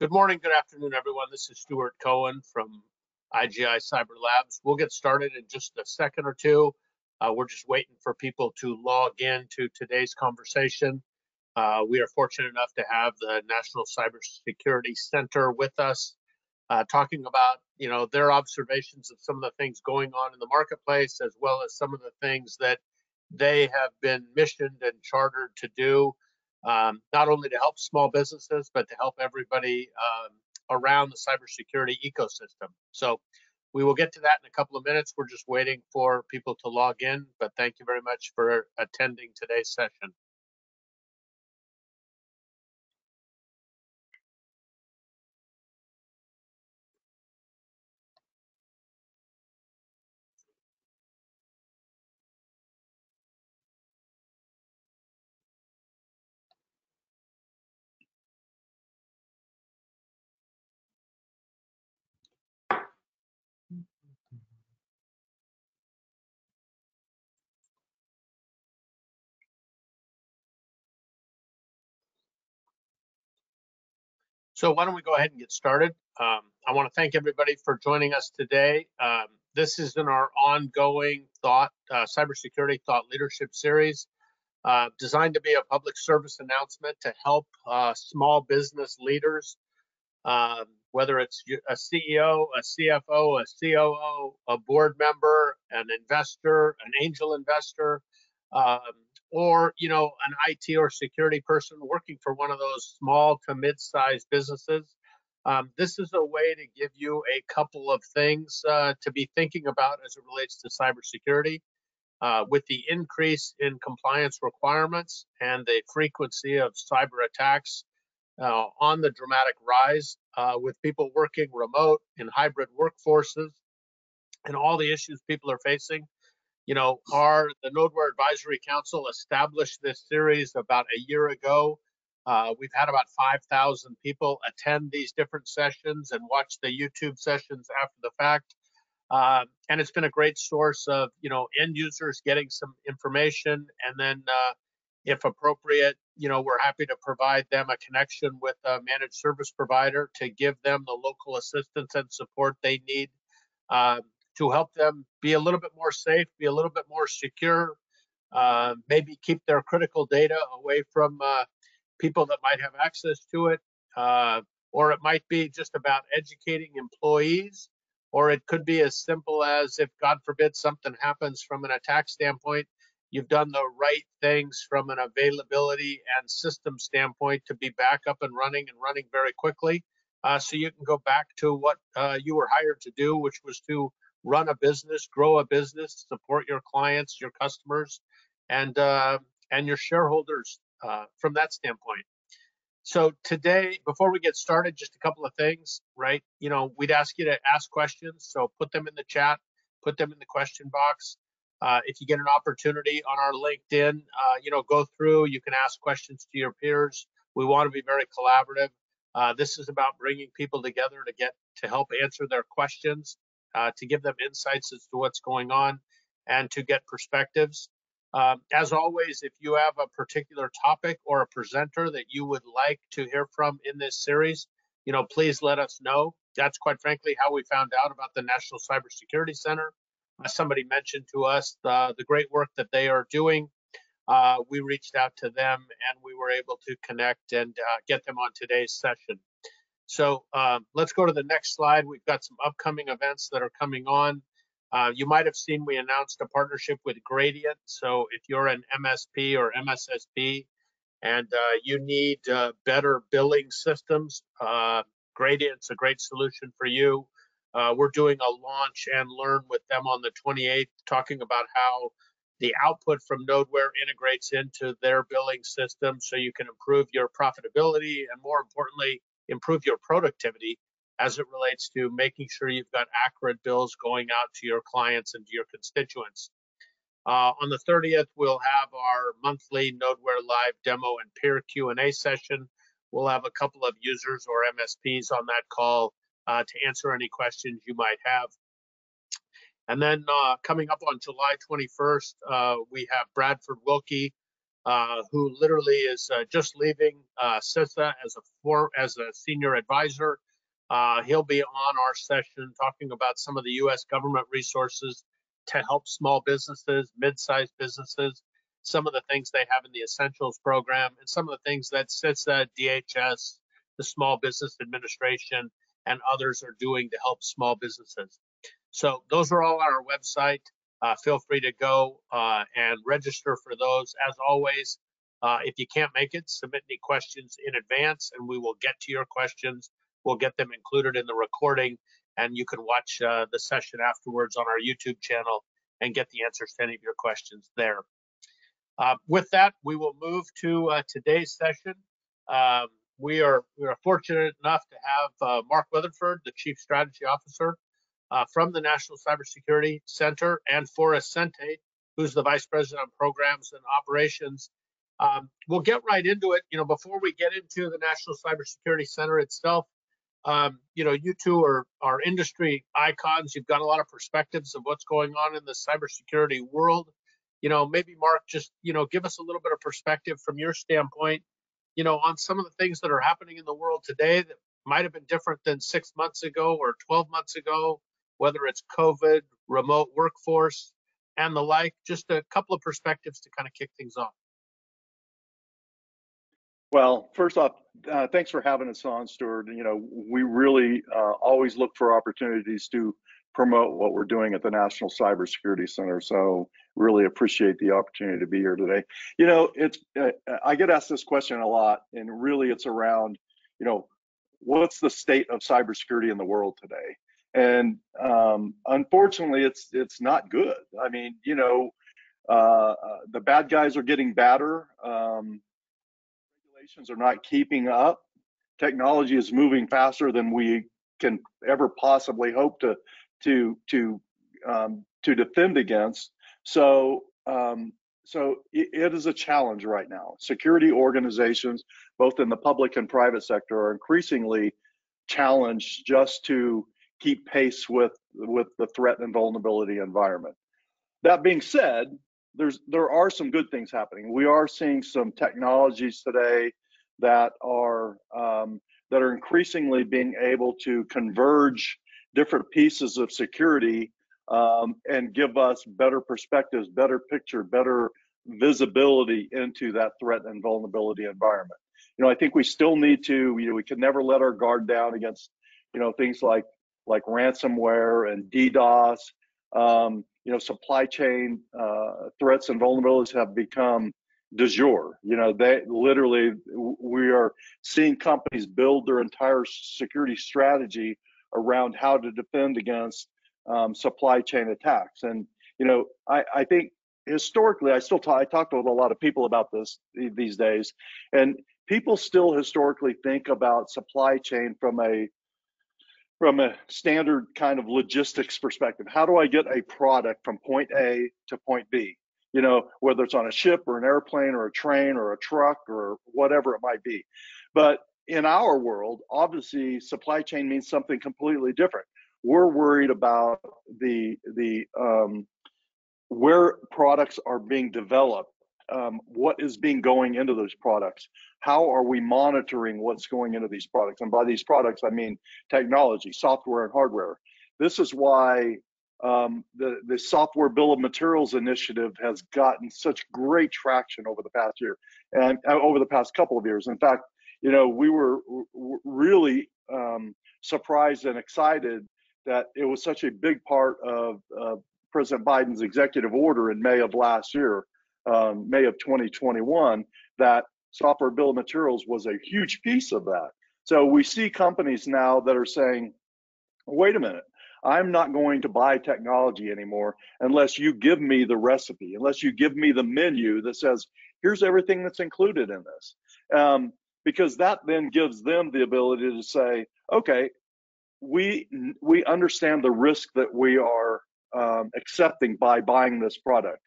Good morning, good afternoon, everyone. This is Stuart Cohen from IGI Cyber Labs. We'll get started in just a second or two. Uh, we're just waiting for people to log in to today's conversation. Uh, we are fortunate enough to have the National Cybersecurity Center with us, uh, talking about you know their observations of some of the things going on in the marketplace, as well as some of the things that they have been missioned and chartered to do um, not only to help small businesses, but to help everybody um, around the cybersecurity ecosystem. So we will get to that in a couple of minutes. We're just waiting for people to log in, but thank you very much for attending today's session. So why don't we go ahead and get started? Um, I want to thank everybody for joining us today. Um, this is in our ongoing thought, uh, cybersecurity thought leadership series, uh, designed to be a public service announcement to help uh, small business leaders, um, whether it's a CEO, a CFO, a COO, a board member, an investor, an angel investor, um, or you know an IT or security person working for one of those small to mid-sized businesses. Um, this is a way to give you a couple of things uh, to be thinking about as it relates to cybersecurity. Uh, with the increase in compliance requirements and the frequency of cyber attacks uh, on the dramatic rise, uh, with people working remote in hybrid workforces and all the issues people are facing, you know, our the Nodeware Advisory Council established this series about a year ago. Uh, we've had about 5,000 people attend these different sessions and watch the YouTube sessions after the fact. Uh, and it's been a great source of, you know, end users getting some information. And then, uh, if appropriate, you know, we're happy to provide them a connection with a managed service provider to give them the local assistance and support they need. To help them be a little bit more safe, be a little bit more secure, uh, maybe keep their critical data away from uh, people that might have access to it. Uh, or it might be just about educating employees, or it could be as simple as if, God forbid, something happens from an attack standpoint, you've done the right things from an availability and system standpoint to be back up and running and running very quickly. Uh, so you can go back to what uh, you were hired to do, which was to run a business, grow a business, support your clients, your customers, and uh, and your shareholders uh, from that standpoint. So today, before we get started, just a couple of things, right? You know, we'd ask you to ask questions, so put them in the chat, put them in the question box. Uh, if you get an opportunity on our LinkedIn, uh, you know, go through. You can ask questions to your peers. We want to be very collaborative. Uh, this is about bringing people together to get to help answer their questions uh, to give them insights as to what's going on and to get perspectives. Um, as always, if you have a particular topic or a presenter that you would like to hear from in this series, you know, please let us know. That's quite frankly how we found out about the National Cybersecurity Center. Uh, somebody mentioned to us the, the great work that they are doing. Uh, we reached out to them and we were able to connect and uh, get them on today's session. So um, let's go to the next slide. We've got some upcoming events that are coming on. Uh, you might have seen we announced a partnership with Gradient. So if you're an MSP or MSSP and uh, you need uh, better billing systems, uh, Gradient's a great solution for you. Uh, we're doing a launch and learn with them on the 28th, talking about how the output from Nodeware integrates into their billing system so you can improve your profitability and more importantly, improve your productivity as it relates to making sure you've got accurate bills going out to your clients and to your constituents. Uh, on the 30th, we'll have our monthly Nodeware Live demo and peer Q&A session. We'll have a couple of users or MSPs on that call uh, to answer any questions you might have. And then uh, coming up on July 21st, uh, we have Bradford Willke uh, who literally is uh, just leaving uh, CISA as a for, as a senior advisor. Uh, he'll be on our session talking about some of the U.S. government resources to help small businesses, mid-sized businesses, some of the things they have in the Essentials program, and some of the things that CISA, DHS, the Small Business Administration, and others are doing to help small businesses. So those are all on our website. Uh, feel free to go uh, and register for those. As always, uh, if you can't make it, submit any questions in advance and we will get to your questions. We'll get them included in the recording and you can watch uh, the session afterwards on our YouTube channel and get the answers to any of your questions there. Uh, with that, we will move to uh, today's session. Um, we are we are fortunate enough to have Mark Weatherford, the Chief Strategy Officer uh, from the National Cybersecurity Center and Forrest Senti, who's the Vice President of Programs and Operations. Um, we'll get right into it. You know, before we get into the National Cybersecurity Center itself, um, you know, you two are, are industry icons. You've got a lot of perspectives of what's going on in the cybersecurity world. You know, maybe Mark, just you know, give us a little bit of perspective from your standpoint. You know, on some of the things that are happening in the world today that might have been different than six months ago or 12 months ago whether it's COVID, remote workforce, and the like. Just a couple of perspectives to kind of kick things off. Well, first off, uh, thanks for having us on, Stuart. You know, we really uh, always look for opportunities to promote what we're doing at the National Cybersecurity Center. So, really appreciate the opportunity to be here today. You know, it's uh, I get asked this question a lot, and really, it's around, you know, what's the state of cybersecurity in the world today? And um, unfortunately, it's it's not good. I mean, you know, uh, the bad guys are getting badder. Um, regulations are not keeping up. Technology is moving faster than we can ever possibly hope to to to um, to defend against. So um, so it, it is a challenge right now. Security organizations, both in the public and private sector, are increasingly challenged just to keep pace with with the threat and vulnerability environment. That being said, there's there are some good things happening. We are seeing some technologies today that are um, that are increasingly being able to converge different pieces of security um, and give us better perspectives, better picture, better visibility into that threat and vulnerability environment. You know, I think we still need to, you know, we can never let our guard down against, you know, things like like ransomware and DDoS. Um, you know, supply chain uh, threats and vulnerabilities have become de jour. You know, they literally, we are seeing companies build their entire security strategy around how to defend against um, supply chain attacks. And, you know, I, I think historically, I still talk, I talk to a lot of people about this these days, and people still historically think about supply chain from a from a standard kind of logistics perspective. How do I get a product from point A to point B? You know, whether it's on a ship or an airplane or a train or a truck or whatever it might be. But in our world, obviously, supply chain means something completely different. We're worried about the the um, where products are being developed um, what is being going into those products? How are we monitoring what's going into these products? And by these products i mean technology software and hardware. This is why um, the, the software bill of materials initiative has gotten such great traction over the past year and uh, over the past couple of years. In fact you know we were really um, surprised and excited that it was such a big part of uh, president biden's executive order in may of last year um, May of 2021, that software bill of materials was a huge piece of that. So we see companies now that are saying, wait a minute, I'm not going to buy technology anymore unless you give me the recipe, unless you give me the menu that says, here's everything that's included in this. Um, because that then gives them the ability to say, okay, we we understand the risk that we are um, accepting by buying this product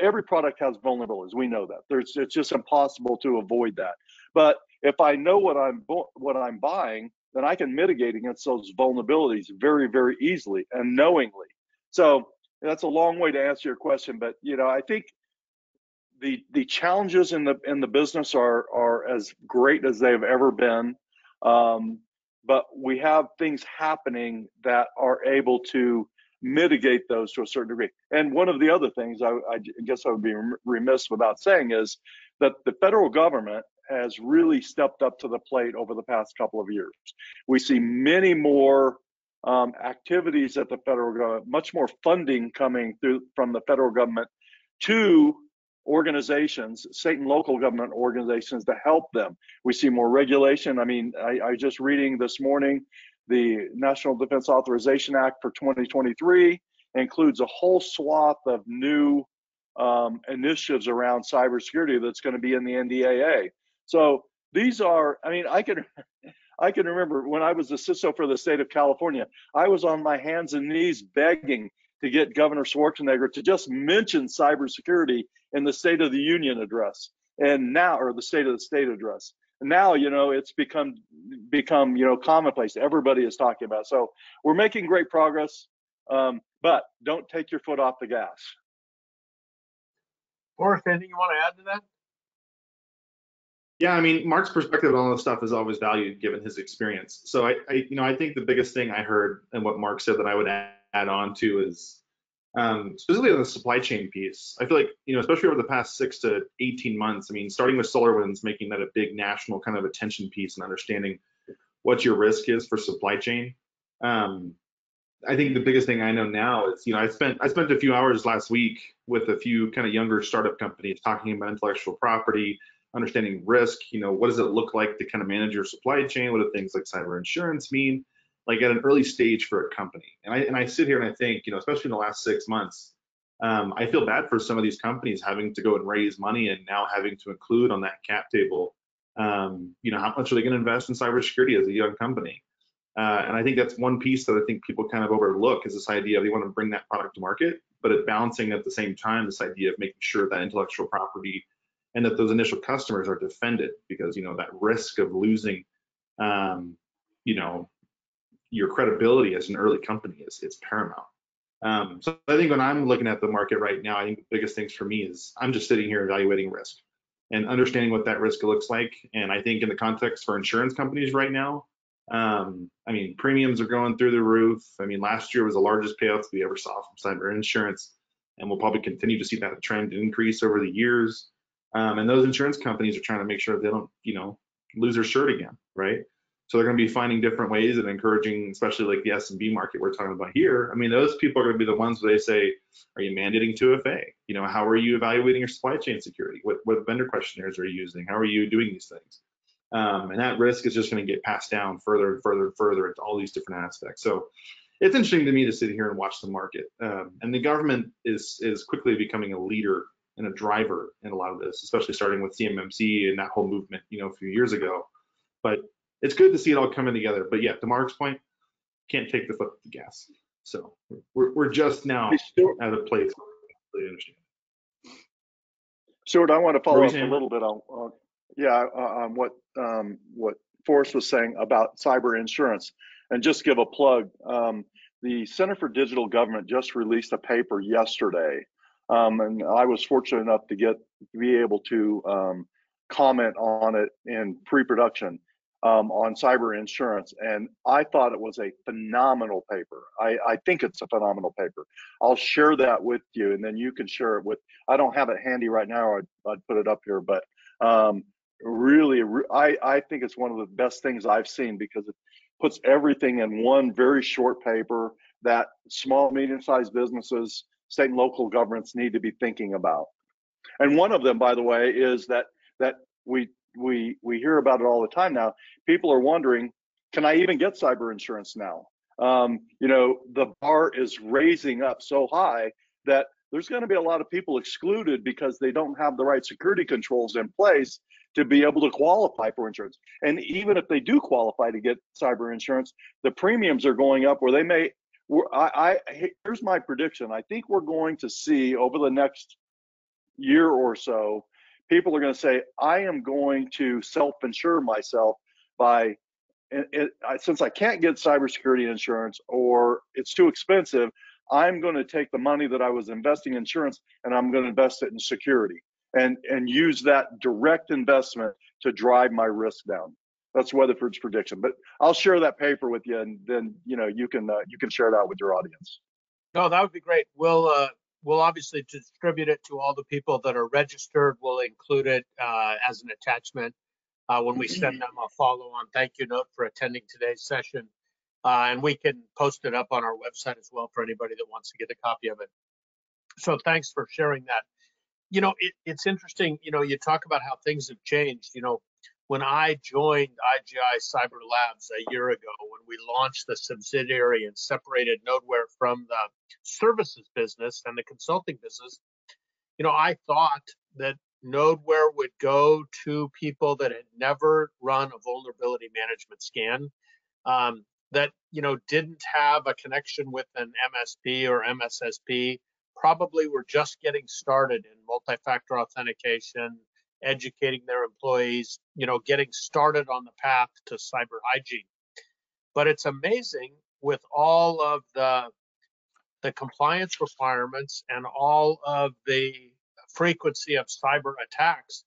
every product has vulnerabilities. We know that. There's it's just impossible to avoid that. But if I know what I'm what I'm buying, then I can mitigate against those vulnerabilities very very easily and knowingly. So that's a long way to answer your question, but you know I think the the challenges in the in the business are are as great as they've ever been. Um, but we have things happening that are able to mitigate those to a certain degree. And one of the other things I, I guess I would be remiss without saying is that the federal government has really stepped up to the plate over the past couple of years. We see many more um, activities at the federal government, much more funding coming through from the federal government to organizations, state and local government organizations to help them. We see more regulation. I mean, I, I just reading this morning, the National Defense Authorization Act for 2023 includes a whole swath of new um, initiatives around cybersecurity that's going to be in the NDAA. So these are, I mean, I can, I can remember when I was the CISO for the state of California, I was on my hands and knees begging to get Governor Schwarzenegger to just mention cybersecurity in the State of the Union address, and now, or the State of the State address. And now, you know, it's become become you know commonplace. Everybody is talking about. It. So we're making great progress, um, but don't take your foot off the gas. Forrest, anything you want to add to that? Yeah, I mean, Mark's perspective on all this stuff is always valued given his experience. So I, I, you know, I think the biggest thing I heard and what Mark said that I would add on to is um, specifically on the supply chain piece. I feel like, you know, especially over the past six to 18 months, I mean, starting with SolarWinds, making that a big national kind of attention piece and understanding what your risk is for supply chain. Um, I think the biggest thing I know now is, you know, I spent I spent a few hours last week with a few kind of younger startup companies talking about intellectual property, understanding risk. You know, what does it look like to kind of manage your supply chain? What do things like cyber insurance mean? Like at an early stage for a company. And I and I sit here and I think, you know, especially in the last six months, um, I feel bad for some of these companies having to go and raise money and now having to include on that cap table, um, you know, how much are they going to invest in cybersecurity as a young company? Uh, and I think that's one piece that I think people kind of overlook is this idea of they want to bring that product to market, but it balancing at the same time this idea of making sure that intellectual property and that those initial customers are defended because you know that risk of losing, um, you know, your credibility as an early company is paramount. Um, so I think when I'm looking at the market right now, I think the biggest things for me is I'm just sitting here evaluating risk and understanding what that risk looks like. And I think in the context for insurance companies right now, um, I mean, premiums are going through the roof. I mean, last year was the largest payouts we ever saw from cyber insurance, and we'll probably continue to see that trend increase over the years. Um, and those insurance companies are trying to make sure they don't, you know, lose their shirt again, right? So they're going to be finding different ways and encouraging, especially like the SMB market we're talking about here. I mean, those people are going to be the ones where they say, "Are you mandating 2FA? You know, how are you evaluating your supply chain security? What what vendor questionnaires are you using? How are you doing these things?" Um, and that risk is just going to get passed down further and further and further into all these different aspects. So it's interesting to me to sit here and watch the market. Um, and the government is is quickly becoming a leader and a driver in a lot of this, especially starting with CMMC and that whole movement, you know, a few years ago. But it's good to see it all coming together. But yeah, to Mark's point, can't take the foot off the gas. So we're we're just now at a place. Stuart, I want to follow up a little bit on, on yeah, on what um, what Forrest was saying about cyber insurance, and just give a plug. Um, the Center for Digital Government just released a paper yesterday, um, and I was fortunate enough to get to be able to um, comment on it in pre-production um, on cyber insurance, and I thought it was a phenomenal paper. I, I, think it's a phenomenal paper. I'll share that with you, and then you can share it with. I don't have it handy right now. I'd, I'd put it up here, but um, really, I, I think it's one of the best things I've seen because it puts everything in one very short paper that small, medium-sized businesses, state and local governments need to be thinking about. And one of them, by the way, is that that we we we hear about it all the time now. People are wondering, can I even get cyber insurance now? Um, you know, the bar is raising up so high that there's going to be a lot of people excluded because they don't have the right security controls in place to be able to qualify for insurance. And even if they do qualify to get cyber insurance, the premiums are going up where they may. I, I here's my prediction. I think we're going to see over the next year or so, people are going to say, I am going to self-insure myself by it, it, since I can't get cybersecurity insurance or it's too expensive, I'm going to take the money that I was investing in insurance and I'm going to invest it in security. and and use that direct investment to drive my risk down. That's Weatherford's prediction. But I'll share that paper with you, and then you know you can uh, you can share it out with your audience. No, that would be great. We'll uh, we'll obviously distribute it to all the people that are registered. We'll include it uh, as an attachment uh, when we send them a follow-on thank you note for attending today's session. Uh, and we can post it up on our website as well for anybody that wants to get a copy of it. So thanks for sharing that. You know, it, it's interesting, you know, you talk about how things have changed. You know, when I joined IGI Cyber Labs a year ago, when we launched the subsidiary and separated Nodeware from the services business and the consulting business, you know, I thought that Nodeware would go to people that had never run a vulnerability management scan, um, that you know didn't have a connection with an MSP or MSSP, probably were just getting started in multi-factor authentication, educating their employees, you know, getting started on the path to cyber hygiene. But it's amazing with all of the the compliance requirements and all of the frequency of cyber attacks,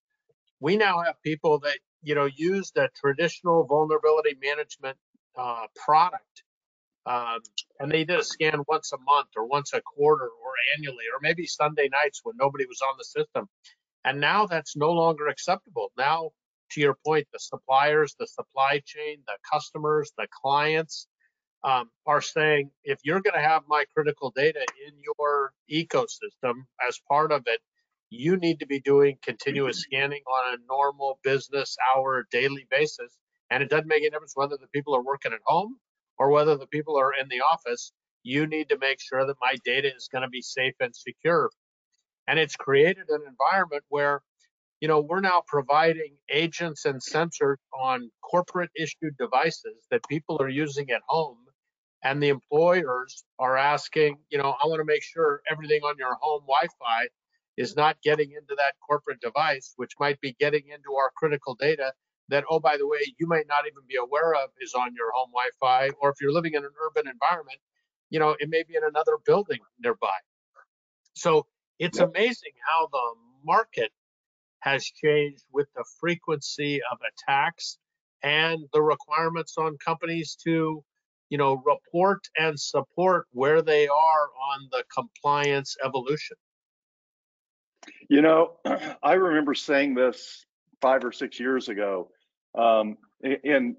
we now have people that you know use the traditional vulnerability management uh, product, um, and they did a scan once a month or once a quarter or annually, or maybe Sunday nights when nobody was on the system. And now that's no longer acceptable. Now, to your point, the suppliers, the supply chain, the customers, the clients um, are saying if you're going to have my critical data in your ecosystem as part of it, you need to be doing continuous scanning on a normal business hour daily basis. And it doesn't make any difference whether the people are working at home or whether the people are in the office. You need to make sure that my data is going to be safe and secure. And it's created an environment where, you know, we're now providing agents and sensors on corporate issued devices that people are using at home. And the employers are asking, you know, I want to make sure everything on your home Wi Fi is not getting into that corporate device, which might be getting into our critical data that, oh, by the way, you might not even be aware of is on your home Wi Fi. Or if you're living in an urban environment, you know, it may be in another building nearby. So it's yep. amazing how the market has changed with the frequency of attacks and the requirements on companies to you know report and support where they are on the compliance evolution you know, I remember saying this five or six years ago um, in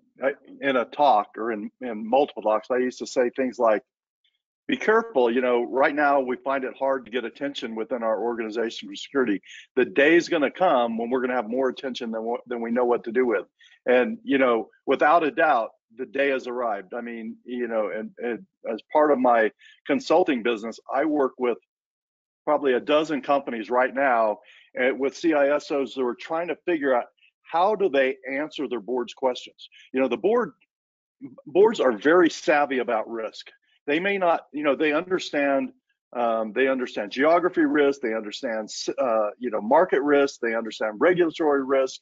in a talk or in, in multiple talks. I used to say things like, "Be careful." You know, right now we find it hard to get attention within our organization for security. The day is going to come when we're going to have more attention than than we know what to do with. And you know, without a doubt, the day has arrived. I mean, you know, and, and as part of my consulting business, I work with probably a dozen companies right now uh, with CISOs who are trying to figure out how do they answer their board's questions. You know, the board boards are very savvy about risk. They may not, you know, they understand um, they understand geography risk, they understand uh, you know market risk, they understand regulatory risk.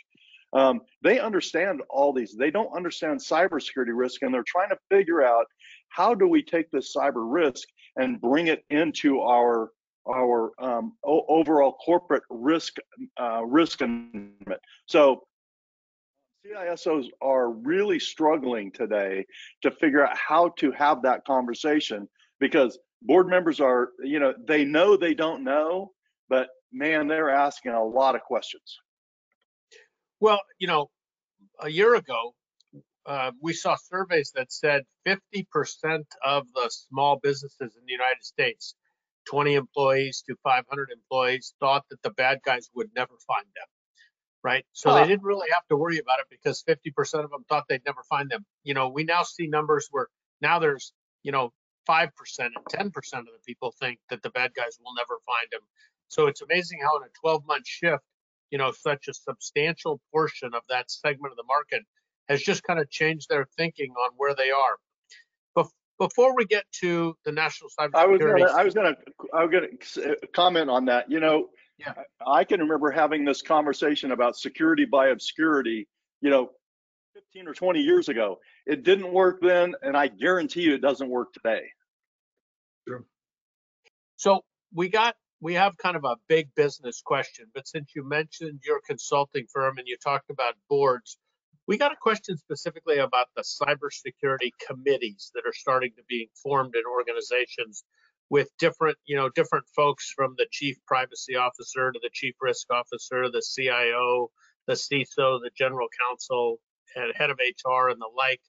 Um, they understand all these. They don't understand cybersecurity risk, and they're trying to figure out how do we take this cyber risk and bring it into our our um, overall corporate risk uh, risk management. So CISOs are really struggling today to figure out how to have that conversation because board members are, you know, they know they don't know, but man, they're asking a lot of questions. Well, you know, a year ago, uh, we saw surveys that said 50% of the small businesses in the United States 20 employees to 500 employees thought that the bad guys would never find them right so huh. they didn't really have to worry about it because 50% of them thought they'd never find them you know we now see numbers where now there's you know 5% and 10% of the people think that the bad guys will never find them so it's amazing how in a 12 month shift you know such a substantial portion of that segment of the market has just kind of changed their thinking on where they are But before we get to the national cybersecurity, I was gonna, I was gonna, I was gonna comment on that. You know, yeah, I can remember having this conversation about security by obscurity. You know, 15 or 20 years ago. It didn't work then, and I guarantee you it doesn't work today. Sure. So we got we have kind of a big business question, but since you mentioned your consulting firm and you talked about boards, we got a question specifically about the cybersecurity committees that are starting to be formed in organizations with different, you know, different folks from the chief privacy officer to the chief risk officer, the CIO, the CISO, the general counsel, and head of HR, and the like.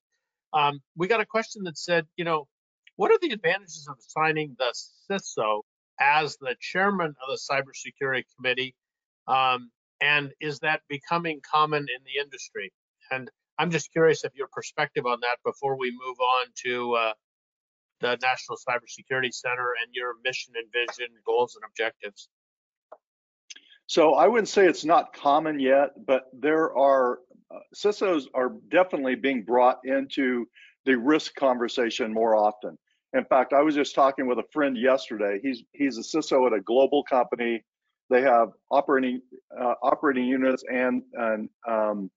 Um, we got a question that said, you know, what are the advantages of assigning the CISO as the chairman of the cybersecurity committee? Um, and is that becoming common in the industry? And I'm just curious of your perspective on that before we move on to uh, the National Cybersecurity Center and your mission and vision, goals and objectives? So I wouldn't say it's not common yet, but there are uh, CISOs are definitely being brought into the risk conversation more often. In fact, I was just talking with a friend yesterday. He's he's a CISO at a global company. They have operating uh, operating units and and um,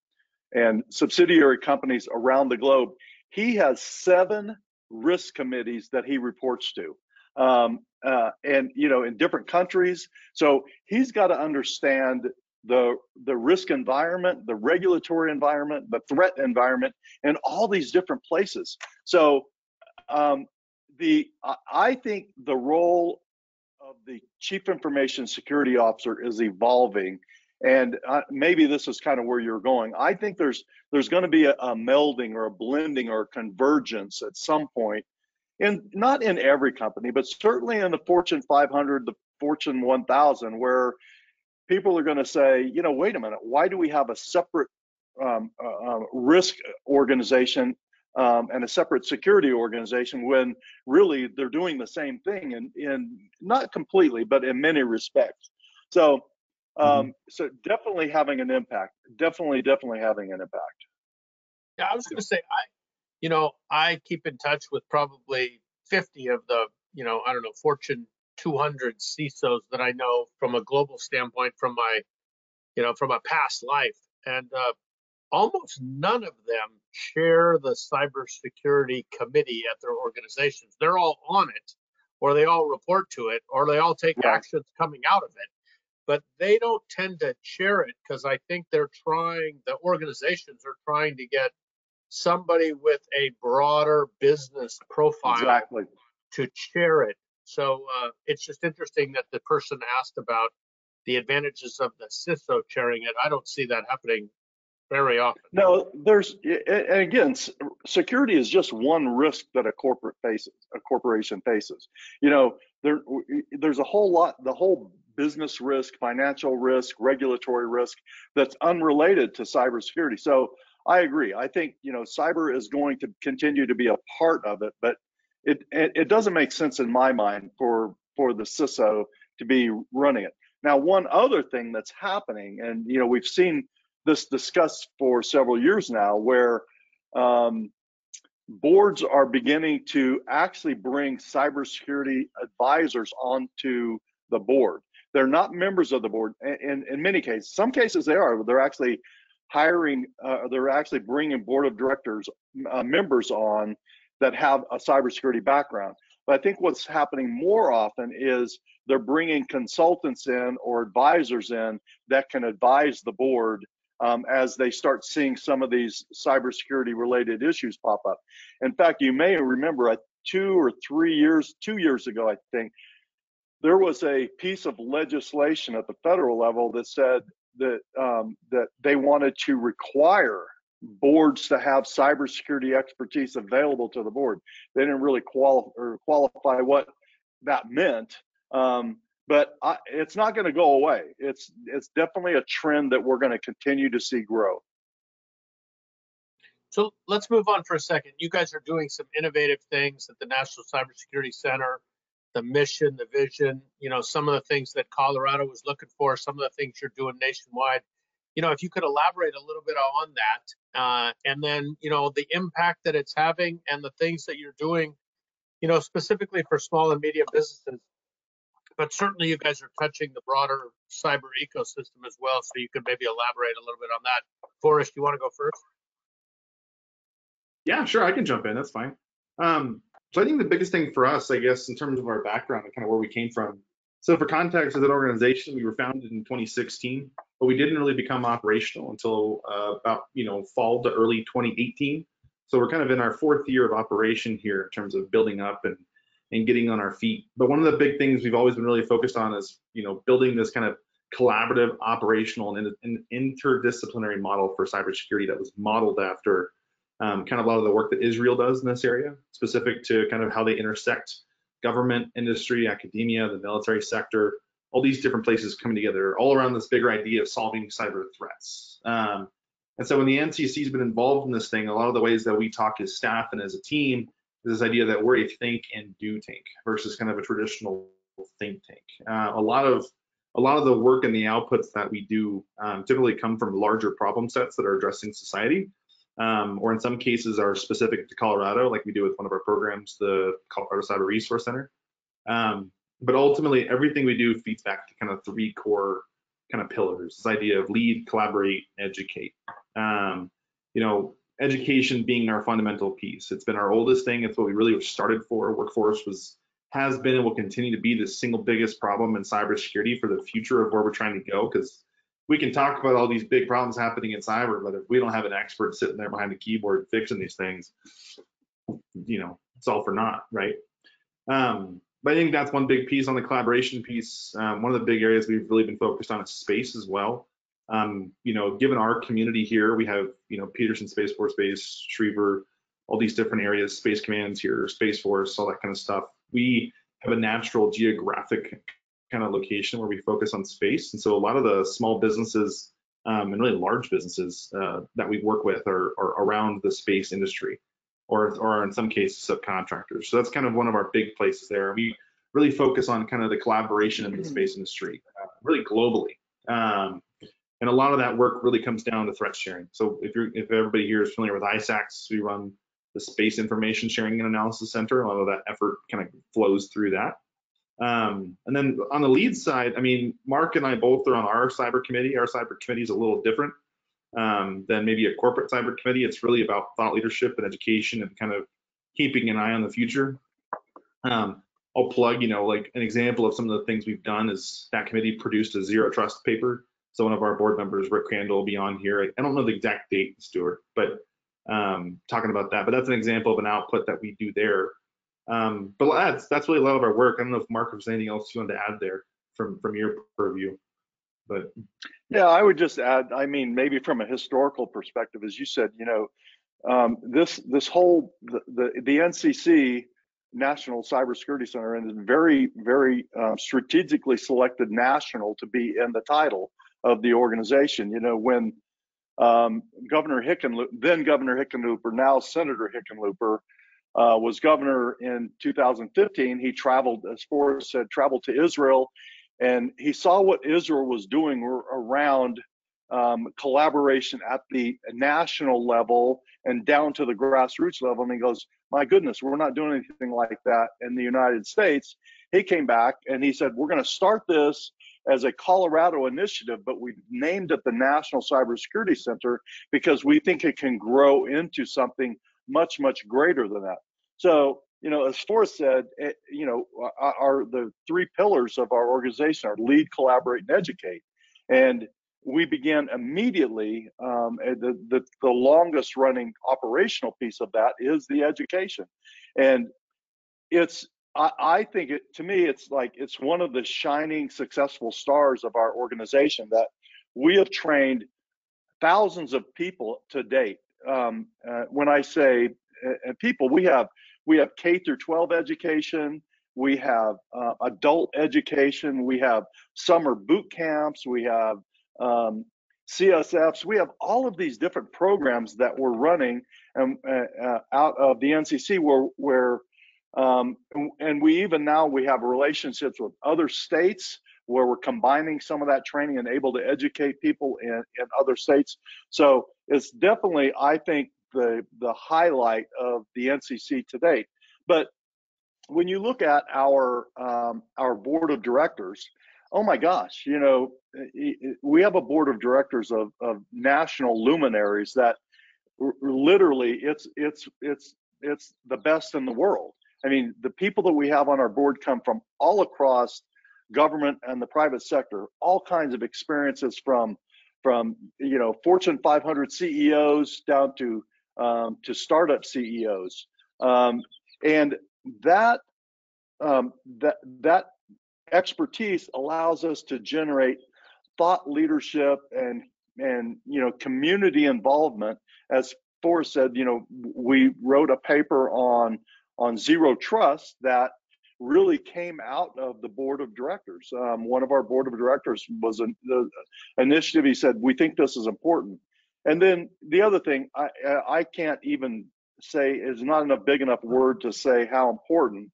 and subsidiary companies around the globe. He has seven risk committees that he reports to. Um, uh, and you know in different countries so he's got to understand the the risk environment the regulatory environment the threat environment in all these different places so um, the i think the role of the chief information security officer is evolving and uh, maybe this is kind of where you're going i think there's there's going to be a, a melding or a blending or a convergence at some point and not in every company, but certainly in the Fortune 500, the Fortune 1000, where people are going to say, you know, wait a minute, why do we have a separate um, uh, uh, risk organization um, and a separate security organization when really they're doing the same thing and in not completely, but in many respects. So, um, mm-hmm. so definitely having an impact. Definitely, definitely having an impact. Yeah, I was going to say, I you know, I keep in touch with probably 50 of the, you know, I don't know, Fortune 200 CISOs that I know from a global standpoint from my, you know, from a past life. And uh, almost none of them chair the cybersecurity committee at their organizations. They're all on it, or they all report to it, or they all take yeah. actions coming out of it. But they don't tend to chair it because I think they're trying, the organizations are trying to get somebody with a broader business profile exactly. to chair it. So uh, it's just interesting that the person asked about the advantages of the CISO chairing it. I don't see that happening very often. No, there's and again, security is just one risk that a corporate faces, a corporation faces. You know, there there's a whole lot, the whole business risk, financial risk, regulatory risk that's unrelated to cybersecurity. So I agree. I think you know cyber is going to continue to be a part of it, but it it, it doesn't make sense in my mind for for the CISO to be running it. Now, one other thing that's happening, and you know we've seen this discussed for several years now, where um, boards are beginning to actually bring cybersecurity advisors onto the board. They're not members of the board, and in many cases, some cases they are. They're actually hiring, uh, they're actually bringing board of directors uh, members on that have a cybersecurity background. But I think what's happening more often is they're bringing consultants in or advisors in that can advise the board um, as they start seeing some of these cybersecurity related issues pop up. In fact, you may remember uh, two or three years, two years ago, I think, there was a piece of legislation at the federal level that said that um, that they wanted to require boards to have cybersecurity expertise available to the board. They didn't really qualify or qualify what that meant, um, but I, it's not going to go away. It's it's definitely a trend that we're going to continue to see grow. So let's move on for a second. You guys are doing some innovative things at the National Cybersecurity Center the mission, the vision, you know, some of the things that Colorado was looking for, some of the things you're doing nationwide. You know, if you could elaborate a little bit on that, uh, and then, you know, the impact that it's having and the things that you're doing, you know, specifically for small and medium businesses. But certainly you guys are touching the broader cyber ecosystem as well. So you could maybe elaborate a little bit on that. Forrest, you want to go first? Yeah, sure. I can jump in. That's fine. Um, so I think the biggest thing for us, I guess, in terms of our background and kind of where we came from, So for context, as an organization, we were founded in 2016, but we didn't really become operational until uh, about you know fall to early 2018. So we're kind of in our fourth year of operation here in terms of building up and and getting on our feet. But one of the big things we've always been really focused on is you know building this kind of collaborative, operational, and, and interdisciplinary model for cybersecurity that was modeled after um, kind of a lot of the work that Israel does in this area, specific to kind of how they intersect government, industry, academia, the military sector, all these different places coming together, all around this bigger idea of solving cyber threats. Um, and so when the NCC has been involved in this thing, a lot of the ways that we talk as staff and as a team is this idea that we're a think and do tank versus kind of a traditional think tank. Uh, a lot of a lot of the work and the outputs that we do um, typically come from larger problem sets that are addressing society, um, or in some cases are specific to Colorado, like we do with one of our programs, the Colorado Cyber Resource Center. Um, but ultimately, everything we do feeds back to kind of three core kind of pillars: this idea of lead, collaborate, educate. Um, you know, education being our fundamental piece. It's been our oldest thing. It's what we really started for. Workforce was has been and will continue to be the single biggest problem in cybersecurity for the future of where we're trying to go. Because we can talk about all these big problems happening in cyber, but if we don't have an expert sitting there behind the keyboard fixing these things, you know, it's all for naught, right? Um, but I think that's one big piece on the collaboration piece. Um, one of the big areas we've really been focused on is space as well. Um, you know, given our community here, we have, you know, Peterson Space Force Base, Schriever, all these different areas, Space Commands here, Space Force, all that kind of stuff we have a natural geographic kind of location where we focus on space. And so a lot of the small businesses um, and really large businesses uh, that we work with are, are, around the space industry or, or in some cases subcontractors. So that's kind of one of our big places there. We really focus on kind of the collaboration in the mm-hmm. space industry, uh, really globally. Um, and a lot of that work really comes down to threat sharing. So if you're if everybody here is familiar with ISACs, we run the Space Information Sharing and Analysis Center. A lot of that effort kind of flows through that. Um, and then on the lead side, I mean, Mark and I both are on our cyber committee. Our cyber committee is a little different um, than maybe a corporate cyber committee. It's really about thought leadership and education and kind of keeping an eye on the future. Um, I'll plug, you know, like an example of some of the things we've done is that committee produced a zero trust paper. So one of our board members, Rick Crandall, will be on here. I don't know the exact date, Stuart, but um, talking about that. But that's an example of an output that we do there. Um, but that's that's really a lot of our work. I don't know if Mark has anything else you want to add there from from your purview. But yeah, I would just add. I mean, maybe from a historical perspective, as you said, you know, um, this this whole the, the, the NCC National Cybersecurity Center and is very very uh, strategically selected national to be in the title of the organization. You know, when um, Governor Hickenlooper, then Governor Hickenlooper, now Senator Hickenlooper, uh, was governor in 2015. He traveled, as Forrest said, traveled to Israel, and he saw what Israel was doing around um, collaboration at the national level and down to the grassroots level. And he goes, "My goodness, we're not doing anything like that in the United States." He came back and he said, "We're going to start this." as a Colorado initiative, but we've named it the National Cybersecurity Center because we think it can grow into something much, much greater than that. So, you know, as Forrest said, it, eh, you know, are the three pillars of our organization are lead, collaborate, and educate. And we began immediately. Um, the, the the longest running operational piece of that is the education, and it's I, I think it to me it's like it's one of the shining successful stars of our organization that we have trained thousands of people to date. Um, uh, when I say uh, people, we have we have K through 12 education, we have uh, adult education, we have summer boot camps, we have um, CSFs, we have all of these different programs that we're running um, uh, uh, out of the NCC where where um, and we even now we have relationships with other states where we're combining some of that training and able to educate people in, in other states. So it's definitely, I think, the the highlight of the NCC to date. But when you look at our um, our board of directors, oh my gosh, you know, we have a board of directors of, of national luminaries that literally it's it's it's it's the best in the world. I mean, the people that we have on our board come from all across government and the private sector, all kinds of experiences from from you know Fortune 500 CEOs down to um, to startup CEOs, um, and that um, that that expertise allows us to generate thought leadership and and you know community involvement. As Forrest said you know we wrote a paper on on zero trust that really came out of the board of directors um, one of our board of directors was an initiative he said we think this is important and then the other thing i i can't even say is not enough big enough word to say how important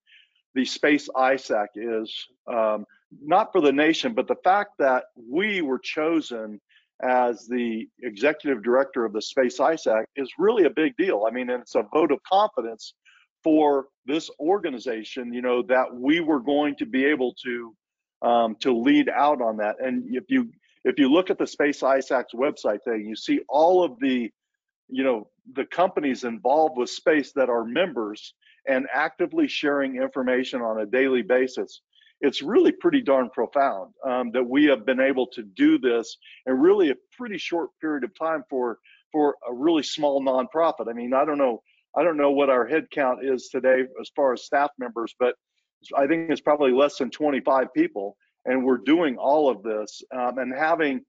the space ISAC is, um, not for the nation, but the fact that we were chosen as the executive director of the Space ISAC is really a big deal. I mean, it's a vote of confidence for this organization, you know, that we were going to be able to um, to lead out on that. And if you if you look at the Space ISAC's website thing, you see all of the, you know, the companies involved with space that are members and actively sharing information on a daily basis. It's really pretty darn profound um, that we have been able to do this in really a pretty short period of time for for a really small nonprofit. I mean, I don't know, I don't know what our head count is today as far as staff members, but I think it's probably less than 25 people, and we're doing all of this um, and having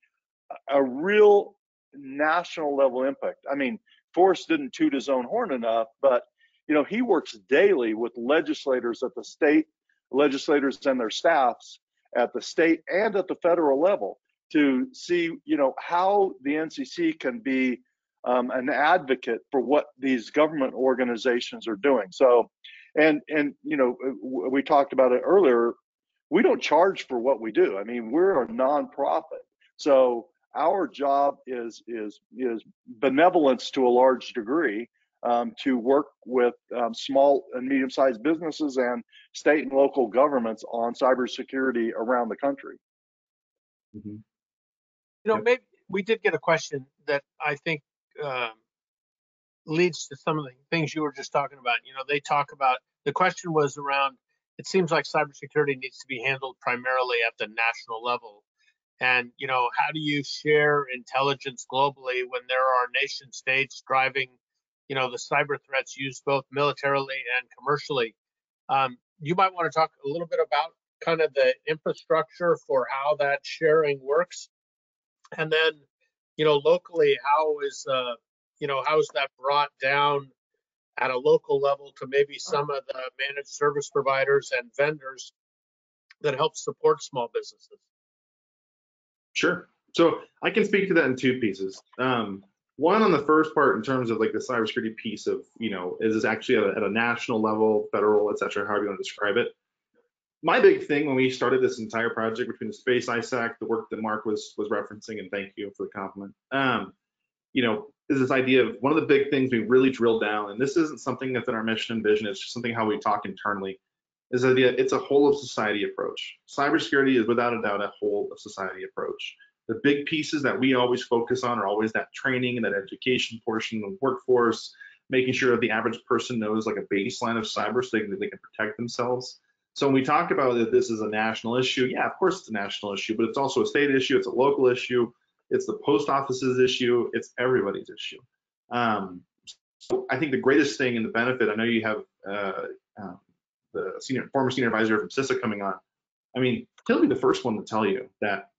a real national level impact. I mean, Forrest didn't toot his own horn enough, but you know, he works daily with legislators at the state, legislators and their staffs at the state and at the federal level to see, you know, how the NCC can be um, an advocate for what these government organizations are doing. So, and and you know, we talked about it earlier. We don't charge for what we do. I mean, we're a nonprofit, so our job is is is benevolence to a large degree um, to work with um, small and medium-sized businesses and state and local governments on cybersecurity around the country. Mm-hmm. You know, maybe we did get a question that I think um, leads to some of the things you were just talking about. You know, they talk about the question was around. It seems like cybersecurity needs to be handled primarily at the national level. And you know, how do you share intelligence globally when there are nation states driving you know the cyber threats used both militarily and commercially. Um, you might want to talk a little bit about kind of the infrastructure for how that sharing works, and then you know locally how is uh, you know how is that brought down at a local level to maybe some of the managed service providers and vendors that help support small businesses. Sure. So I can speak to that in two pieces. Um, one on the first part in terms of like the cybersecurity piece of you know is this actually at a, at a national level federal etc however you want to describe it my big thing when we started this entire project between the space isac the work that mark was was referencing and thank you for the compliment um, you know is this idea of one of the big things we really drilled down and this isn't something that's in our mission and vision it's just something how we talk internally is idea it's a whole of society approach cybersecurity is without a doubt a whole of society approach the big pieces that we always focus on are always that training and that education portion of the workforce, making sure that the average person knows like a baseline of cyber so they they can protect themselves. So when we talk about that this is a national issue, yeah, of course it's a national issue, but it's also a state issue, it's a local issue, it's the post office's issue, it's everybody's issue. Um, so I think the greatest thing and the benefit, I know you have uh, uh, the senior former senior advisor from CISA coming on. I mean, he'll be the first one to tell you that,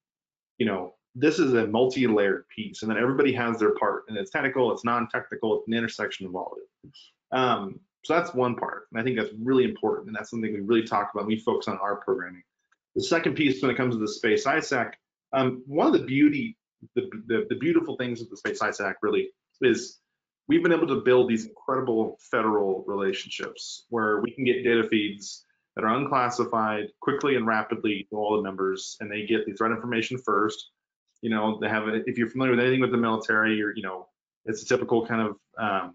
you know, this is a multi-layered piece, and then everybody has their part, and it's technical, it's non-technical, it's an intersection of all of it. Um, so that's one part, and I think that's really important, and that's something we really talk about. We focus on our programming. The second piece, when it comes to the space ISAC, um, one of the beauty, the, the, the beautiful things of the space ISAC really is we've been able to build these incredible federal relationships where we can get data feeds that are unclassified quickly and rapidly to all the members, and they get the threat information first you know, they have a, if you're familiar with anything with the military, or you know, it's a typical kind of, um,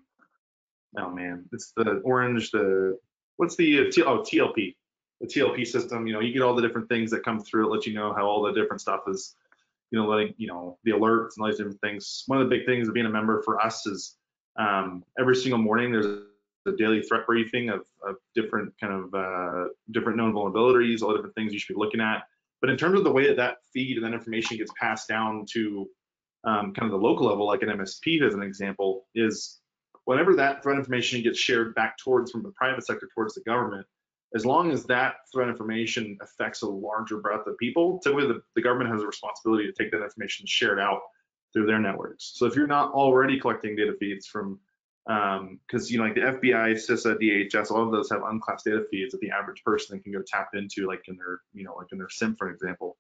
oh man, it's the orange, the what's the uh, T, oh TLP, the TLP system. You know, you get all the different things that come through. It lets you know how all the different stuff is, you know, letting you know the alerts and all these different things. One of the big things of being a member for us is um, every single morning there's a daily threat briefing of, of different kind of uh, different known vulnerabilities, all the different things you should be looking at But in terms of the way that that feed and that information gets passed down to um, kind of the local level, like an MSP as an example, is whenever that threat information gets shared back towards from the private sector towards the government, as long as that threat information affects a larger breadth of people, typically the, the government has a responsibility to take that information and share it out through their networks. So if you're not already collecting data feeds from, because um, you know like the FBI, CISA, DHS, all of those have unclassed data feeds that the average person can go tap into, like in their, you know, like in their SIEM, for example.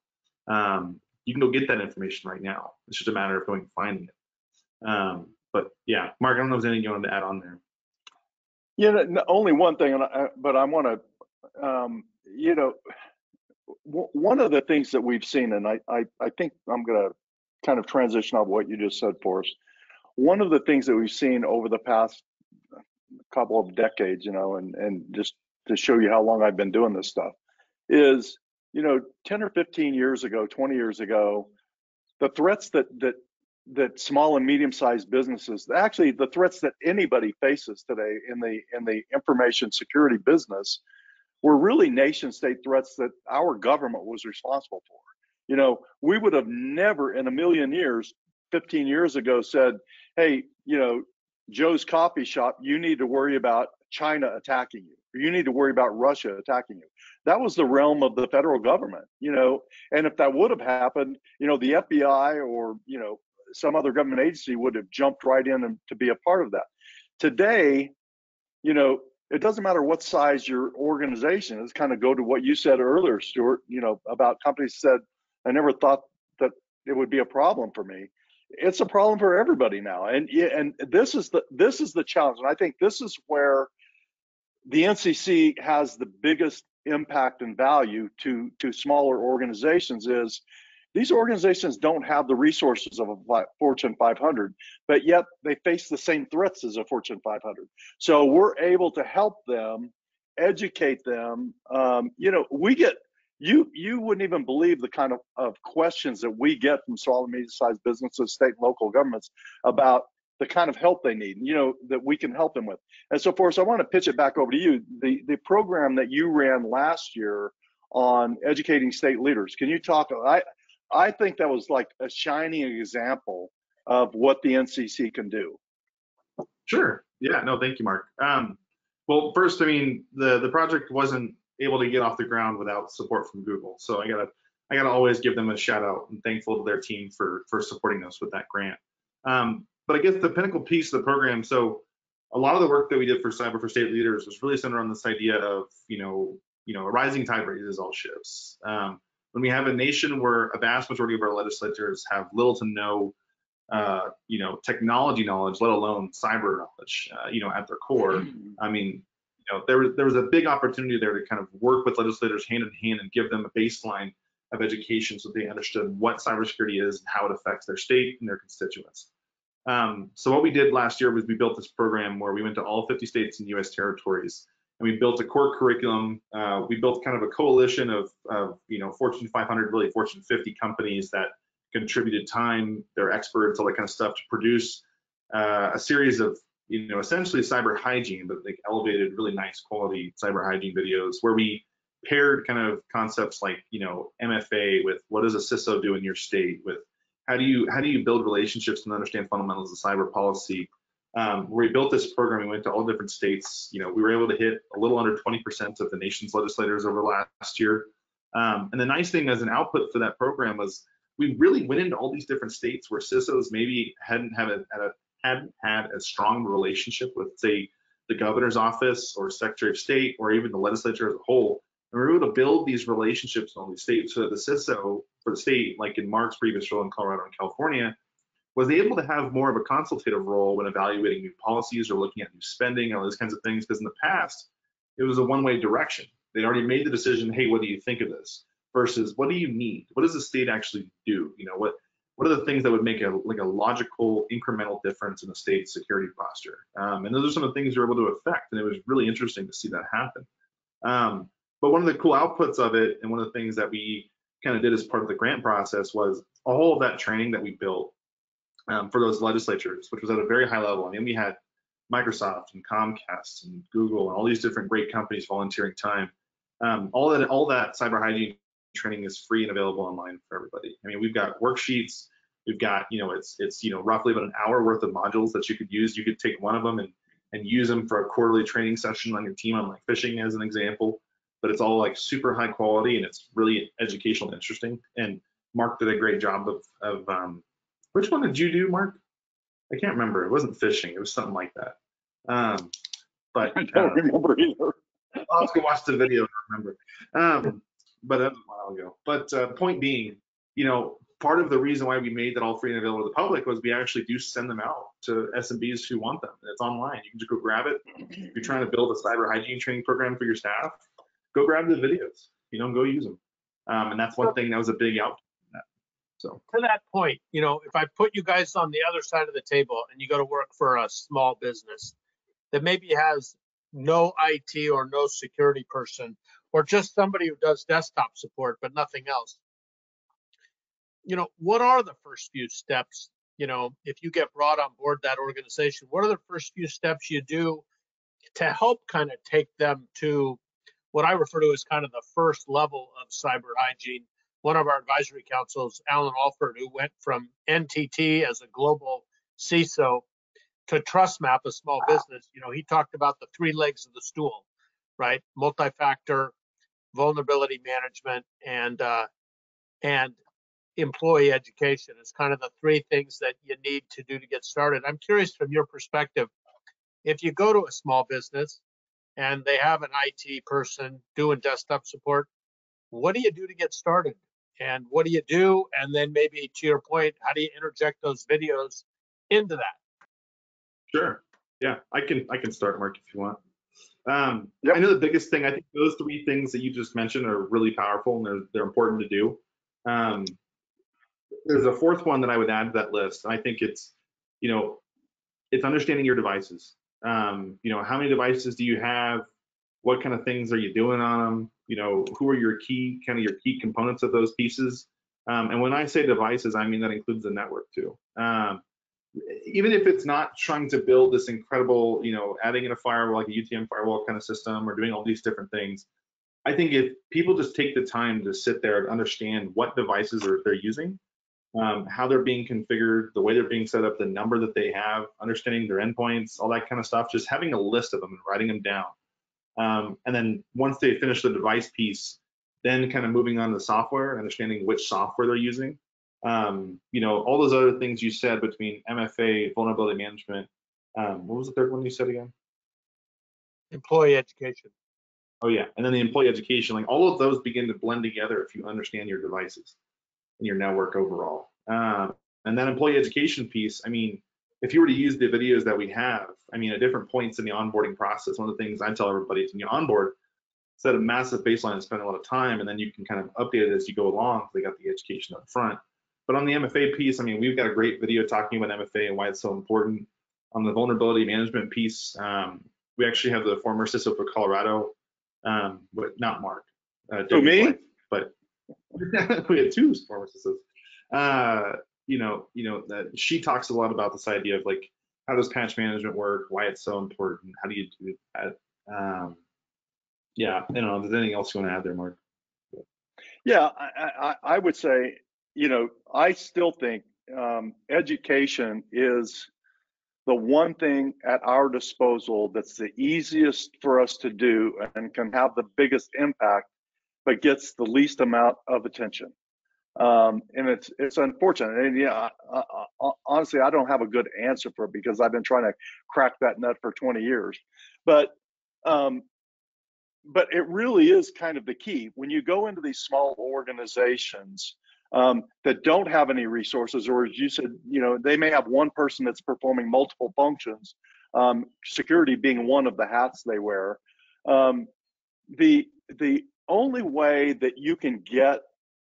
Um, you can go get that information right now. It's just a matter of going and finding it. Um, but yeah, Mark, I don't know if there's anything you wanted to add on there. Yeah, only one thing, but I want to um, you know, one of the things that we've seen, and I, I, I think I'm going to kind of transition off what you just said for us. One of the things that we've seen over the past couple of decades, you know, and, and just to show you how long I've been doing this stuff, is, you know, 10 or 15 years ago, 20 years ago, the threats that that that small and medium-sized businesses, actually the threats that anybody faces today in the in the information security business were really nation state threats that our government was responsible for. You know, we would have never in a million years, 15 years ago, said, hey, you know, Joe's coffee shop, you need to worry about China attacking you. Or you need to worry about Russia attacking you. That was the realm of the federal government, you know. And if that would have happened, you know, the FBI or, you know, some other government agency would have jumped right in and to be a part of that. Today, you know, it doesn't matter what size your organization is kind of go to what you said earlier stuart you know about companies said i never thought that it would be a problem for me it's a problem for everybody now and and this is the this is the challenge and i think this is where the ncc has the biggest impact and value to to smaller organizations is these organizations don't have the resources of a Fortune 500, but yet they face the same threats as a Fortune 500. So we're able to help them, educate them. Um, you know, we get you you wouldn't even believe the kind of, of questions that we get from small and medium-sized businesses, state and local governments about the kind of help they need, you know, that we can help them with. And so, Forrest, I want to pitch it back over to you. The the program that you ran last year on educating state leaders. Can you talk? I I think that was like a shining example of what the NCC can do. Sure. Yeah. No, thank you, Mark. Um, well, first, I mean, the the project wasn't able to get off the ground without support from Google, so I gotta I gotta always give them a shout out and thankful to their team for for supporting us with that grant. Um, but I guess the pinnacle piece of the program, so a lot of the work that we did for Cyber for State Leaders was really centered on this idea of you know you know a rising tide raises all ships. Um, when we have a nation where a vast majority of our legislators have little to no uh, you know, technology knowledge, let alone cyber knowledge, uh, you know, at their core. Mm-hmm. I mean, you know, there was there was a big opportunity there to kind of work with legislators hand in hand and give them a baseline of education so they understood what cybersecurity is and how it affects their state and their constituents. Um, so what we did last year was we built this program where we went to all 50 states and U.S. territories we built a core curriculum. Uh, we built kind of a coalition of, of, you know, Fortune 500, really Fortune 50 companies that contributed time, their experts, all that kind of stuff to produce uh, a series of, you know, essentially cyber hygiene, but like elevated, really nice quality cyber hygiene videos where we paired kind of concepts like, you know, MFA with what does a CISO do in your state with how do you how do you build relationships and understand fundamentals of cyber policy um, where we built this program, we went to all different states. You know, we were able to hit a little under 20% of the nation's legislators over last year. Um, and the nice thing as an output for that program was we really went into all these different states where CISOs maybe hadn't had a, had a hadn't had a strong relationship with, say, the governor's office or secretary of state or even the legislature as a whole. And we were able to build these relationships in all these states so that the CISO for the state, like in Mark's previous role in Colorado and California, was able to have more of a consultative role when evaluating new policies or looking at new spending and all those kinds of things. Because in the past, it was a one-way direction. They'd already made the decision, hey, what do you think of this? Versus what do you need? What does the state actually do? You know, what what are the things that would make a like a logical incremental difference in the state's security posture? Um, and those are some of the things you're able to affect. And it was really interesting to see that happen. Um, but one of the cool outputs of it, and one of the things that we kind of did as part of the grant process was all of that training that we built um, for those legislatures, which was at a very high level. I mean, we had Microsoft and Comcast and Google and all these different great companies volunteering time. Um, all that all that cyber hygiene training is free and available online for everybody. I mean, we've got worksheets, we've got, you know, it's it's you know roughly about an hour worth of modules that you could use. You could take one of them and and use them for a quarterly training session on your team on like phishing as an example. But it's all like super high quality and it's really educational and interesting. And Mark did a great job of of um, which one did you do, Mark? I can't remember. It wasn't phishing. It was something like that. Um, but I don't uh, remember either. I'll have to watch the video to remember. Um, but that was a while ago. But uh, point being, you know, part of the reason why we made that all free and available to the public was we actually do send them out to SMBs who want them. It's online. You can just go grab it. If you're trying to build a cyber hygiene training program for your staff, go grab the videos. You know, go use them. Um, and that's one thing that was a big out. So To that point, you know, if I put you guys on the other side of the table and you go to work for a small business that maybe has no IT or no security person, or just somebody who does desktop support but nothing else, you know, what are the first few steps? You know, if you get brought on board that organization, what are the first few steps you do to help kind of take them to what I refer to as kind of the first level of cyber hygiene? One of our advisory councils, Alan Alford, who went from NTT as a global CISO to TrustMap, a small business, you know, he talked about the three legs of the stool, right? Multi-factor, vulnerability management, and uh, and employee education is kind of the three things that you need to do to get started. I'm curious from your perspective, if you go to a small business and they have an IT person doing desktop support, what do you do to get started? And what do you do? And then maybe to your point, how do you interject those videos into that? Sure. Yeah, I can I can start, Mark, if you want. Um, Yep. I know the biggest thing. I think those three things that you just mentioned are really powerful and they're they're important to do. Um, there's a fourth one that I would add to that list, and I think it's you know it's understanding your devices. Um, you know, how many devices do you have? What kind of things are you doing on them? You know, who are your key kind of your key components of those pieces? Um, and when I say devices, I mean that includes the network too. Um, even if it's not trying to build this incredible, you know, adding in a firewall like a UTM firewall kind of system or doing all these different things, I think if people just take the time to sit there and understand what devices are they're using, um, how they're being configured, the way they're being set up, the number that they have, understanding their endpoints, all that kind of stuff, just having a list of them and writing them down. Um, and then once they finish the device piece, then kind of moving on to software, understanding which software they're using um, you know, all those other things you said between MFA, vulnerability management. Um, what was the third one you said again? Employee education. Oh yeah, and then the employee education. Like all of those begin to blend together if you understand your devices and your network overall. Um, and that employee education piece. I mean, if you were to use the videos that we have, I mean, at different points in the onboarding process, one of the things I tell everybody is when you onboard, set a massive baseline and spend a lot of time, and then you can kind of update it as you go along. They got the education up front. But on the MFA piece, I mean, we've got a great video talking about MFA and why it's so important. On the vulnerability management piece, um, we actually have the former CISO for Colorado, um, but not Mark. Uh, Who, me? But we had two former CISOs. Uh, you know, you know that she talks a lot about this idea of like how does patch management work, why it's so important, how do you do that? Um, yeah, I don't know. If there's anything else you want to add there, Mark? Yeah, I, I, I would say, you know, I still think um, education is the one thing at our disposal that's the easiest for us to do and can have the biggest impact, but gets the least amount of attention. Um, and it's it's unfortunate. And yeah, I, I, honestly, I don't have a good answer for it because I've been trying to crack that nut for 20 years. But um, but it really is kind of the key when you go into these small organizations um, that don't have any resources, or as you said, you know, they may have one person that's performing multiple functions, um, security being one of the hats they wear. Um, the the only way that you can get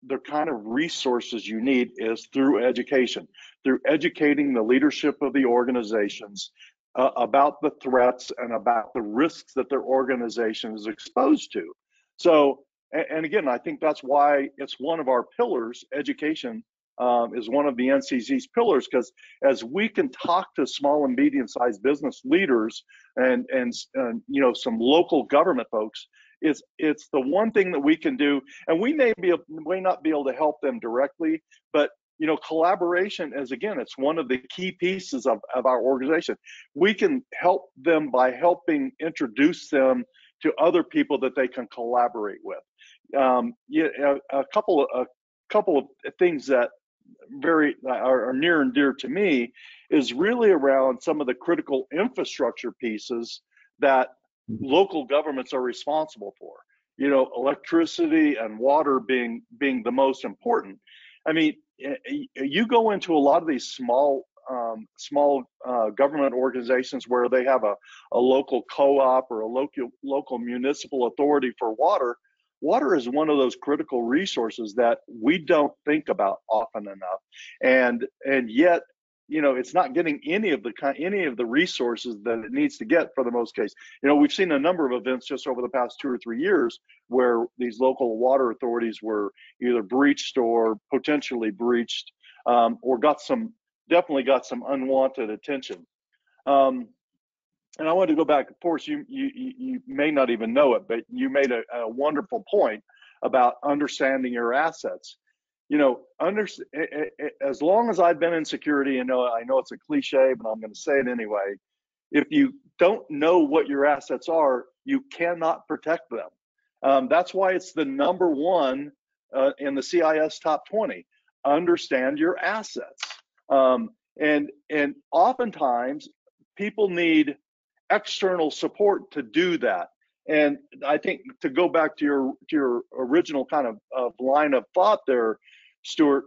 the kind of resources you need is through education, through educating the leadership of the organizations uh, about the threats and about the risks that their organization is exposed to. So, and, and again, I think that's why it's one of our pillars. Education um, is one of the NCC's pillars because as we can talk to small and medium-sized business leaders and and, and you know some local government folks it's it's the one thing that we can do, and we may be may not be able to help them directly, but you know, collaboration is again, it's one of the key pieces of, of our organization. We can help them by helping introduce them to other people that they can collaborate with. Um, yeah, a, a couple of a couple of things that very are, are near and dear to me is really around some of the critical infrastructure pieces that local governments are responsible for. You know, electricity and water being being the most important. I mean, you go into a lot of these small um, small uh, government organizations where they have a, a local co-op or a local local municipal authority for water water is one of those critical resources that we don't think about often enough and and yet you know it's not getting any of the any of the resources that it needs to get for the most case you know we've seen a number of events just over the past two or three years where these local water authorities were either breached or potentially breached um, or got some definitely got some unwanted attention um, and I want to go back. Of course, you you you may not even know it, but you made a, a wonderful point about understanding your assets. You know, under, as long as I've been in security, and know I know it's a cliche, but I'm going to say it anyway. If you don't know what your assets are, you cannot protect them. Um, that's why it's the number one uh, in the CIS top 20. Understand your assets, um, and and oftentimes people need external support to do that. And I think to go back to your to your original kind of, of line of thought there, Stuart,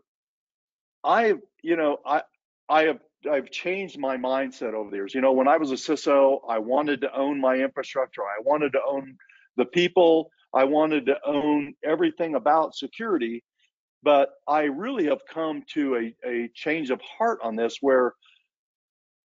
I you know I I have I've changed my mindset over the years. You know, when I was a CISO, I wanted to own my infrastructure. I wanted to own the people. I wanted to own everything about security. But I really have come to a, a change of heart on this where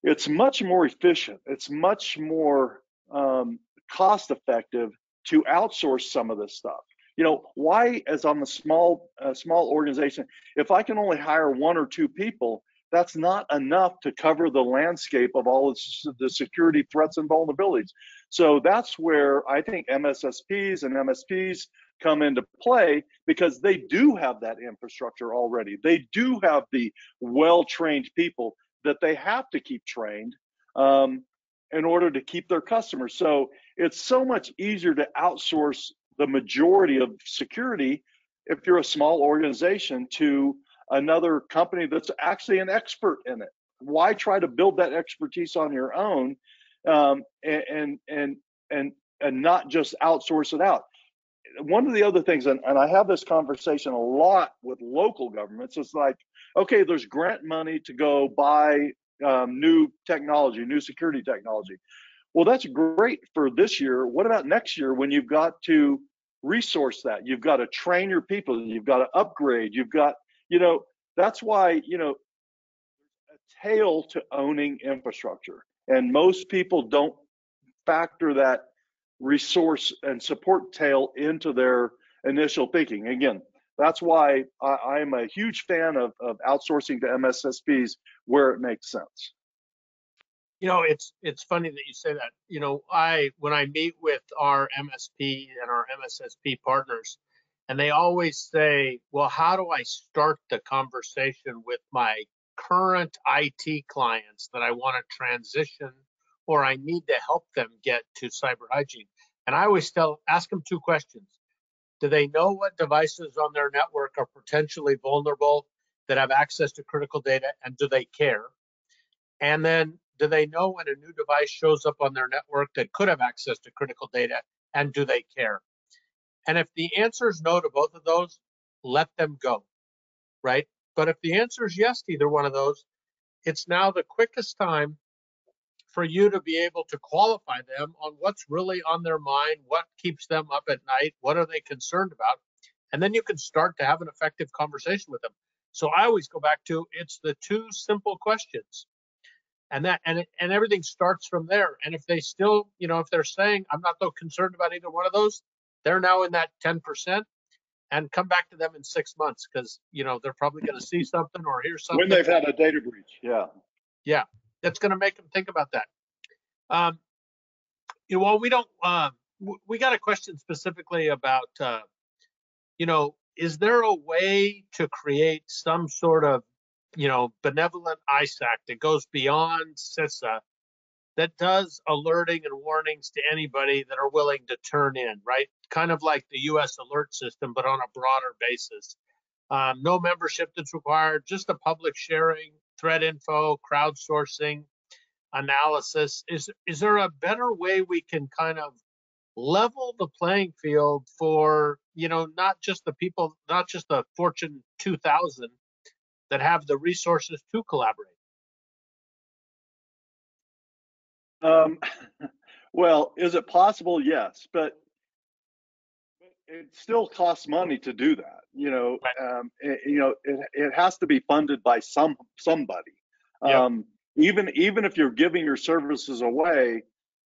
it's much more efficient. It's much more um, cost effective to outsource some of this stuff. You know, why, as I'm a small a small organization, if I can only hire one or two people, that's not enough to cover the landscape of all the security threats and vulnerabilities. So that's where I think MSSPs and MSPs come into play because they do have that infrastructure already. They do have the well-trained people that they have to keep trained um, in order to keep their customers. So it's so much easier to outsource the majority of security if you're a small organization to another company that's actually an expert in it. Why try to build that expertise on your own um, and and and and not just outsource it out? One of the other things, and, and I have this conversation a lot with local governments, it's like okay, there's grant money to go buy um, new technology, new security technology. Well, that's great for this year. What about next year when you've got to resource that? You've got to train your people, you've got to upgrade, you've got, you know, that's why, you know, a tail to owning infrastructure. And most people don't factor that resource and support tail into their initial thinking. Again, that's why I, am a huge fan of, of outsourcing to MSSPs where it makes sense. You know, it's it's funny that you say that. You know, I when I meet with our MSP and our MSSP partners, and they always say, "Well, how do I start the conversation with my current IT clients that I want to transition or I need to help them get to cyber hygiene?" And I always tell ask them two questions. Do they know what devices on their network are potentially vulnerable that have access to critical data and do they care? And then do they know when a new device shows up on their network that could have access to critical data and do they care? And if the answer is no to both of those, let them go, right? But if the answer is yes to either one of those, it's now the quickest time for you to be able to qualify them on what's really on their mind, what keeps them up at night, what are they concerned about, and then you can start to have an effective conversation with them. So I always go back to it's the two simple questions. And that and and everything starts from there. And if they still, you know, if they're saying I'm not so concerned about either one of those, they're now in that 10% and come back to them in six months because you know they're probably going to see something or hear something. When they've had a data breach, yeah. Yeah, that's going to make them think about that. Um, you know, well we don't, uh, we got a question specifically about, uh, you know, is there a way to create some sort of, you know, benevolent ISAC that goes beyond CISA that does alerting and warnings to anybody that are willing to turn in, right? Kind of like the US alert system, but on a broader basis. Um, no membership that's required, just a public sharing, threat info, crowdsourcing, analysis. Is is there a better way we can kind of level the playing field for you know not just the people, not just the Fortune 2000 that have the resources to collaborate? Um, well, is it possible? Yes, but it still costs money to do that. You know, um, it, you know, it, it has to be funded by some somebody. Yep. Um, even even if you're giving your services away,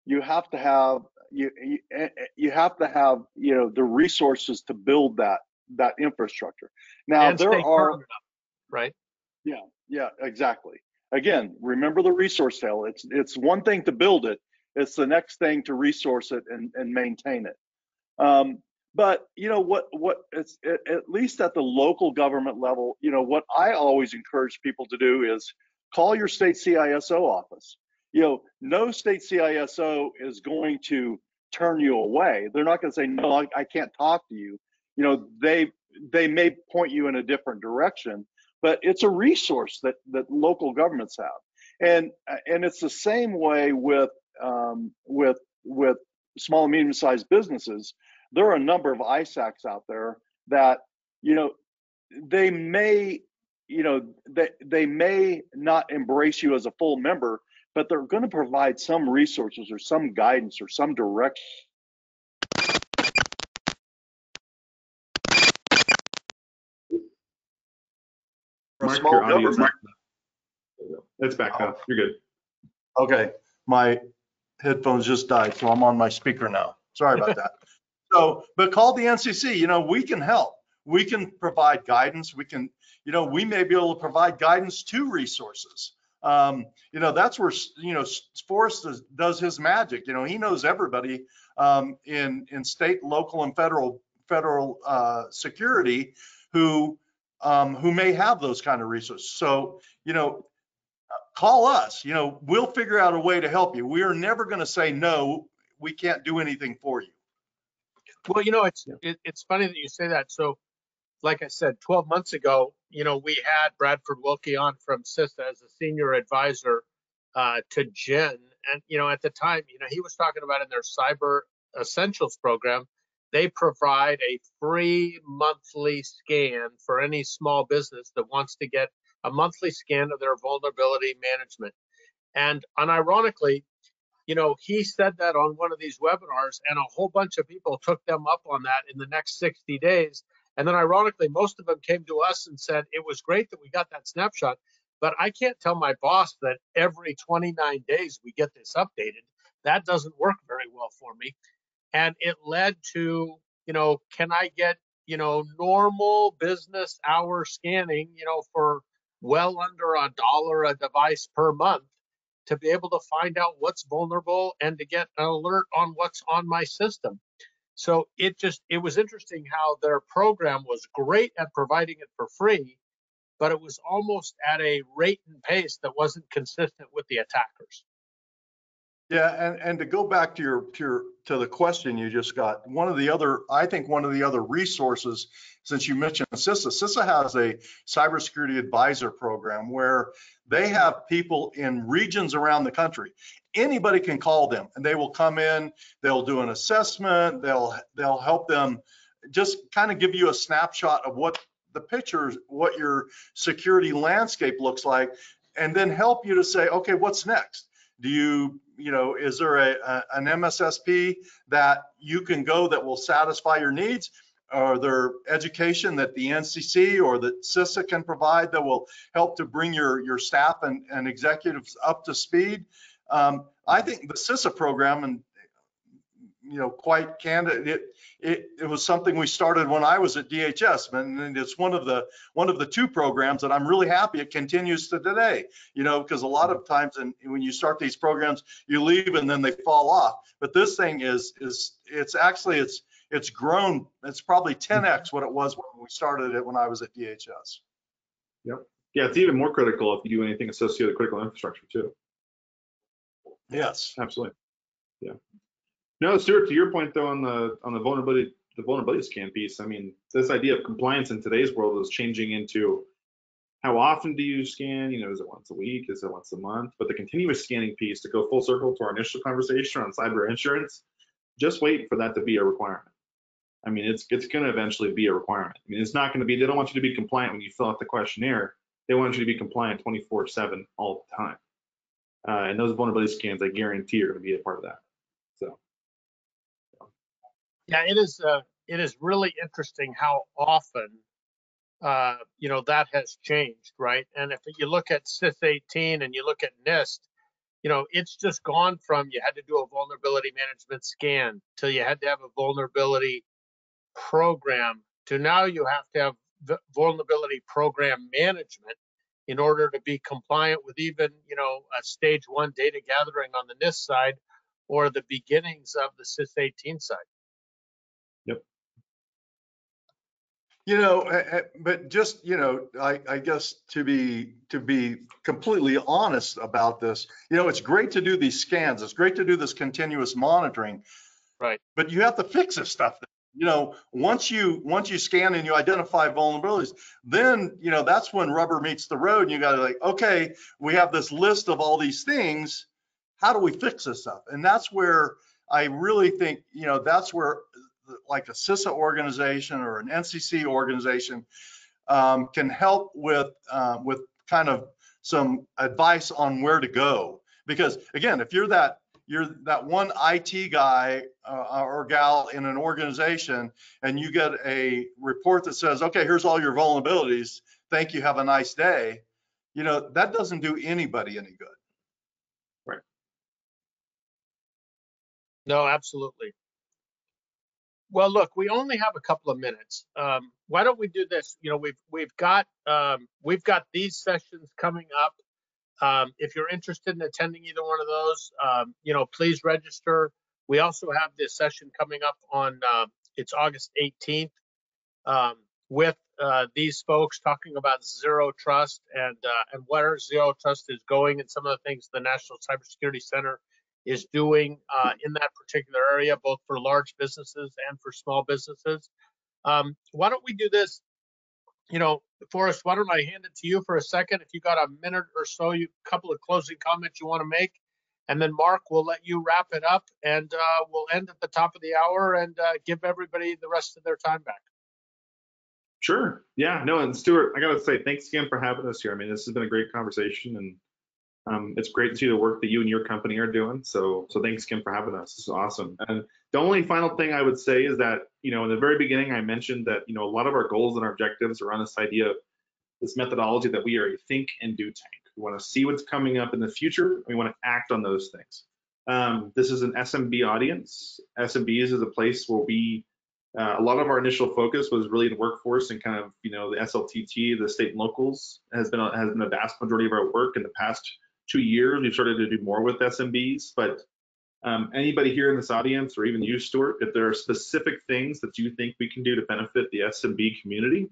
you have to have you you, eh, eh, you have to have you know the resources to build that that infrastructure. Now and there are right? yeah, yeah, exactly. Again, remember the resource tail. It's it's one thing to build it. It's the next thing to resource it and, and maintain it. Um, but you know what what it's at, at least at the local government level, you know what I always encourage people to do is call your state CISO office. You know, no state CISO is going to turn you away. They're not going to say no, I, I can't talk to you. You know, they they may point you in a different direction, but it's a resource that that local governments have. And and it's the same way with um, with with small and medium sized businesses. There are a number of ISACs out there that you know they may you know they they may not embrace you as a full member but they're going to provide some resources or some guidance or some direction Mark, small your audio is government. It's back now. You're good. Okay, my headphones just died, so I'm on my speaker now. Sorry about that. So, but call the NCC, you know, we can help. We can provide guidance. We can, you know, we may be able to provide guidance to resources. Um, you know, that's where, you know, Forrest does, does his magic. You know, he knows everybody um, in, in state, local and federal, federal uh, security who, um, who may have those kind of resources. So, you know, call us. You know, we'll figure out a way to help you. We are never going to say no. We can't do anything for you. Well, you know, it's it, it's funny that you say that. So, like I said, 12 months ago, you know, we had Bradford Willke on from CISA as a senior advisor uh, to Jen, and you know, at the time, you know, he was talking about in their Cyber Essentials program, they provide a free monthly scan for any small business that wants to get a monthly scan of their vulnerability management. And unironically, you know, he said that on one of these webinars, and a whole bunch of people took them up on that in the next 60 days. And then, ironically, most of them came to us and said, It was great that we got that snapshot, but I can't tell my boss that every 29 days we get this updated. That doesn't work very well for me. And it led to, you know, can I get, you know, normal business hour scanning, you know, for well under a dollar a device per month to be able to find out what's vulnerable and to get an alert on what's on my system. So it just it was interesting how their program was great at providing it for free, but it was almost at a rate and pace that wasn't consistent with the attackers. Yeah, and, and to go back to your, to your, to the question you just got, one of the other, I think one of the other resources, since you mentioned CISA, CISA has a cybersecurity advisor program where they have people in regions around the country. Anybody can call them and they will come in, they'll do an assessment, they'll, they'll help them just kind of give you a snapshot of what the pictures, what your security landscape looks like, and then help you to say, okay, what's next? Do you, you know, is there a, a, an MSSP that you can go that will satisfy your needs? Are there education that the NCC or that CISA can provide that will help to bring your, your staff and, and executives up to speed? Um, I think the CISA program and, you know, quite candid, it, it, it was something we started when I was at DHS, and it's one of the one of the two programs that I'm really happy it continues to today. You know, because a lot of times, and when you start these programs, you leave and then they fall off. But this thing is is it's actually it's it's grown. It's probably mm-hmm. 10x what it was when we started it when I was at DHS. Yep. Yeah, it's even more critical if you do anything associated with critical infrastructure too. Yes. Absolutely. Yeah. No, Stuart, to your point though on the on the vulnerability the vulnerability scan piece, I mean, this idea of compliance in today's world is changing into how often do you scan? You know, is it once a week? Is it once a month? But the continuous scanning piece to go full circle to our initial conversation on cyber insurance, just wait for that to be a requirement. I mean, it's it's going to eventually be a requirement. I mean, it's not going to be. They don't want you to be compliant when you fill out the questionnaire. They want you to be compliant 24/7 all the time. Uh, and those vulnerability scans, I guarantee, are going to be a part of that. Yeah, it is. Uh, it is really interesting how often, uh, you know, that has changed, right? And if you look at CIS 18 and you look at NIST, you know, it's just gone from you had to do a vulnerability management scan till you had to have a vulnerability program to now you have to have vulnerability program management in order to be compliant with even, you know, a stage one data gathering on the NIST side or the beginnings of the CIS 18 side. You know, but just, you know, I, I guess to be, to be completely honest about this, you know, it's great to do these scans. It's great to do this continuous monitoring. Right. But you have to fix this stuff. You know, once you, once you scan and you identify vulnerabilities, then, you know, that's when rubber meets the road and you gotta like, okay, we have this list of all these things. How do we fix this stuff? And that's where I really think, you know, that's where like a CISA organization or an NCC organization um, can help with uh, with kind of some advice on where to go. Because again, if you're that you're that one IT guy uh, or gal in an organization and you get a report that says, okay, here's all your vulnerabilities. Thank you. Have a nice day. You know, that doesn't do anybody any good. Right. No, absolutely. Well, look, we only have a couple of minutes. Um, why don't we do this? You know, we've we've got um, we've got these sessions coming up. Um, if you're interested in attending either one of those, um, you know, please register. We also have this session coming up on uh, it's August 18th um, with uh, these folks talking about zero trust and uh, and where zero trust is going and some of the things the National Cybersecurity Center is doing uh, in that particular area, both for large businesses and for small businesses. Um, why don't we do this? You know, Forrest, why don't I hand it to you for a second? If you got a minute or so, you couple of closing comments you want to make, and then Mark, we'll let you wrap it up, and uh, we'll end at the top of the hour and uh, give everybody the rest of their time back. Sure. Yeah. No, and Stuart, I gotta say thanks again for having us here. I mean, this has been a great conversation, and um, it's great to see the work that you and your company are doing. So, so thanks again for having us. Is awesome. And the only final thing I would say is that, you know, in the very beginning, I mentioned that, you know, a lot of our goals and our objectives are on this idea of this methodology that we are a think and do tank. We want to see what's coming up in the future. We want to act on those things. Um, this is an SMB audience. SMBs is a place where we, uh, a lot of our initial focus was really the workforce and kind of, you know, the SLTT, the state and locals has been a, has been a vast majority of our work in the past two years, we've started to do more with SMBs, but um, anybody here in this audience or even you, Stuart, if there are specific things that you think we can do to benefit the SMB community,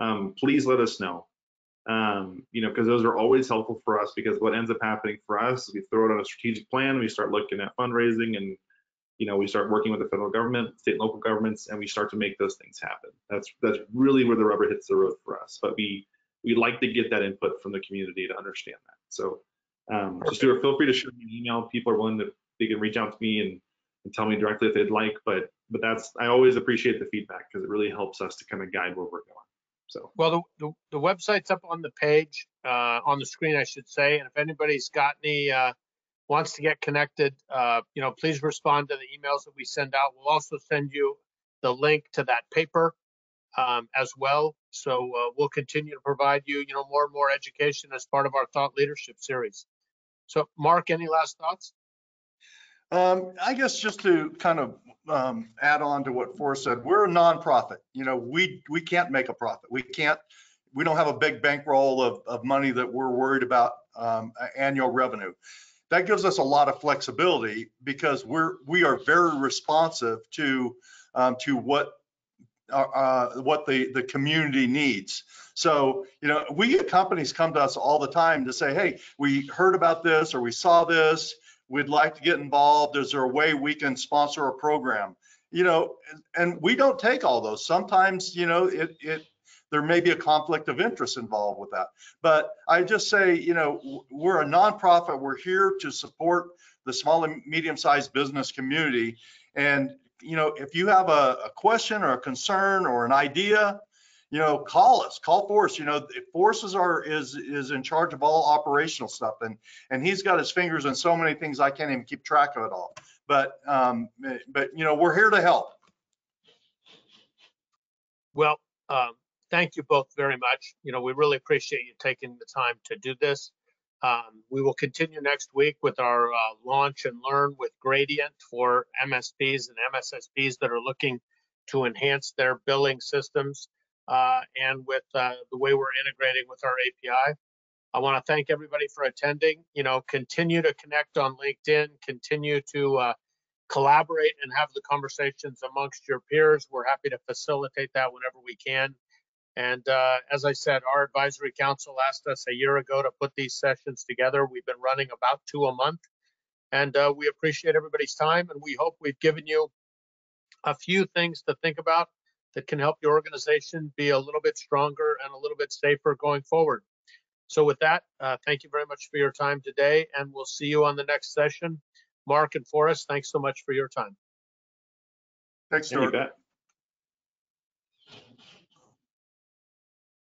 um, please let us know. Um, you know, because those are always helpful for us because what ends up happening for us is we throw it on a strategic plan, we start looking at fundraising and, you know, we start working with the federal government, state and local governments, and we start to make those things happen. That's that's really where the rubber hits the road for us. But we we like to get that input from the community to understand that. So um, so Stuart, feel free to shoot me an email. People are willing to, they can reach out to me and, and tell me directly if they'd like, but, but that's, I always appreciate the feedback because it really helps us to kind of guide where we're going. So, Well, the, the, the website's up on the page, uh, on the screen, I should say. And if anybody's got any, uh, wants to get connected, uh, you know, please respond to the emails that we send out. We'll also send you the link to that paper um, as well. So uh, we'll continue to provide you, you know, more and more education as part of our thought leadership series. So, Mark, any last thoughts? Um, I guess just to kind of um, add on to what Forrest said. We're a nonprofit. You know, we, we can't make a profit. We can't, we don't have a big bankroll of, of money that we're worried about um, annual revenue. That gives us a lot of flexibility because we're, we are very responsive to, um, to what uh, uh, what the, the community needs. So, you know, we get companies come to us all the time to say, hey, we heard about this or we saw this, we'd like to get involved. Is there a way we can sponsor a program? You know, and, we don't take all those. Sometimes, you know, it, it, there may be a conflict of interest involved with that. But I just say, you know, we're a nonprofit. We're here to support the small and medium-sized business community. And you know, if you have a, a, question or a concern or an idea, you know, call us, call Forrest. You know, Forrest are is is in charge of all operational stuff, and and he's got his fingers in so many things I can't even keep track of it all. But um, but you know, we're here to help. Well, um, thank you both very much. You know, we really appreciate you taking the time to do this. Um, we will continue next week with our uh, launch and learn with Gradient for MSPs and MSSPs that are looking to enhance their billing systems uh, and with uh, the way we're integrating with our API. I want to thank everybody for attending. You know, continue to connect on LinkedIn, continue to uh, collaborate and have the conversations amongst your peers. We're happy to facilitate that whenever we can. And uh, as I said, our advisory council asked us a year ago to put these sessions together. We've been running about two a month. And uh, we appreciate everybody's time. And we hope we've given you a few things to think about that can help your organization be a little bit stronger and a little bit safer going forward. So with that, uh, thank you very much for your time today. And we'll see you on the next session. Mark and Forrest, thanks so much for your time. Thanks, Yeah, you Stuart. bet.